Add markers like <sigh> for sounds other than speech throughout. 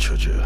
Kodumun çocuğu.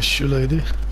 Bless you lady.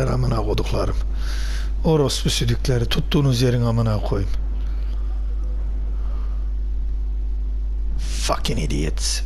Geldiler amına koduklarım. Orospu südükleri tuttuğunuz yerin amına koyayım. Fucking idiots.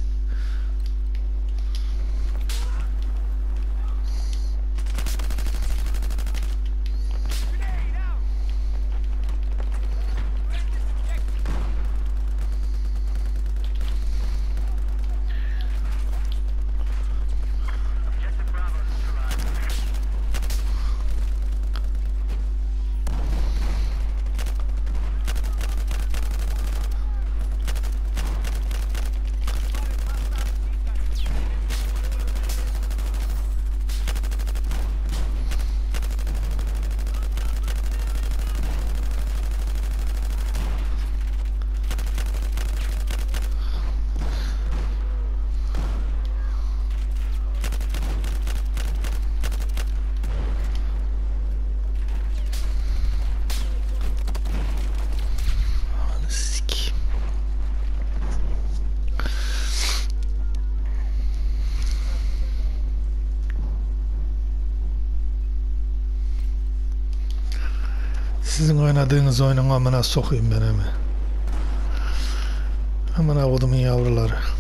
Oynadığınız oyunun amına sokayım ben hemen. Amına kodumun yavruları.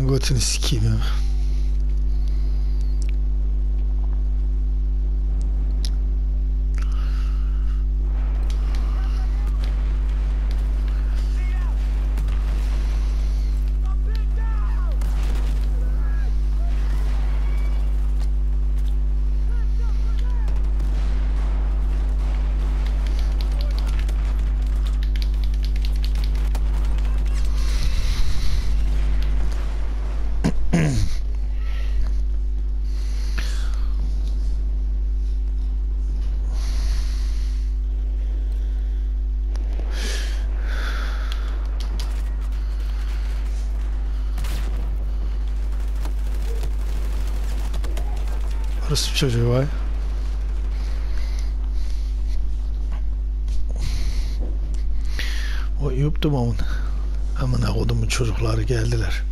I'm going to the ski. Orası çocuğu var. O yuptum onun. Amına kodumun çocukları geldiler.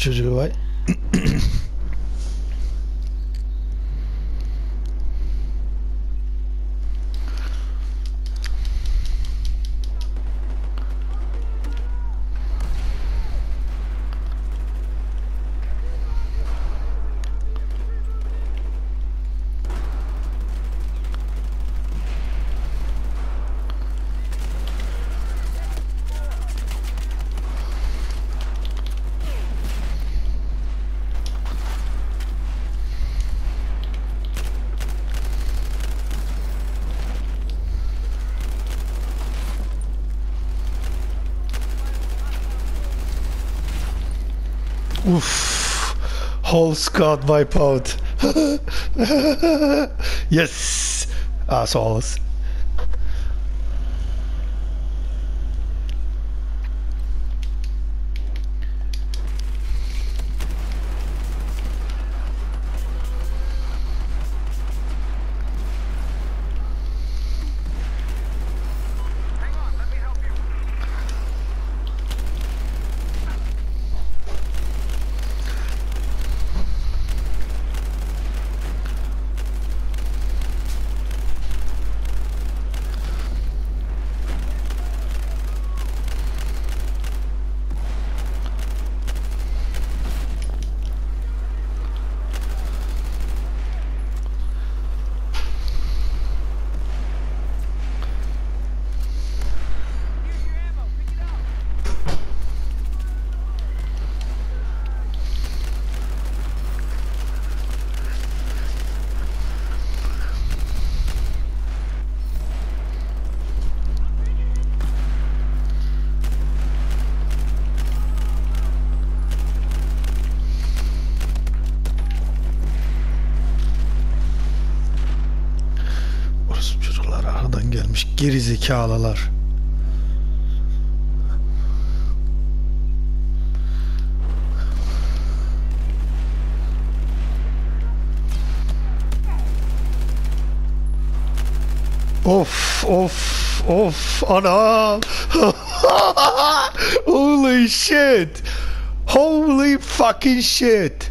Çocuğu vay. Oof. Whole squad wipe out. <laughs> yes. Assholes. Orası çocuklar aradan gelmiş geri zekalılar. Of of of anam. <laughs> Holy shit. Holy fucking shit.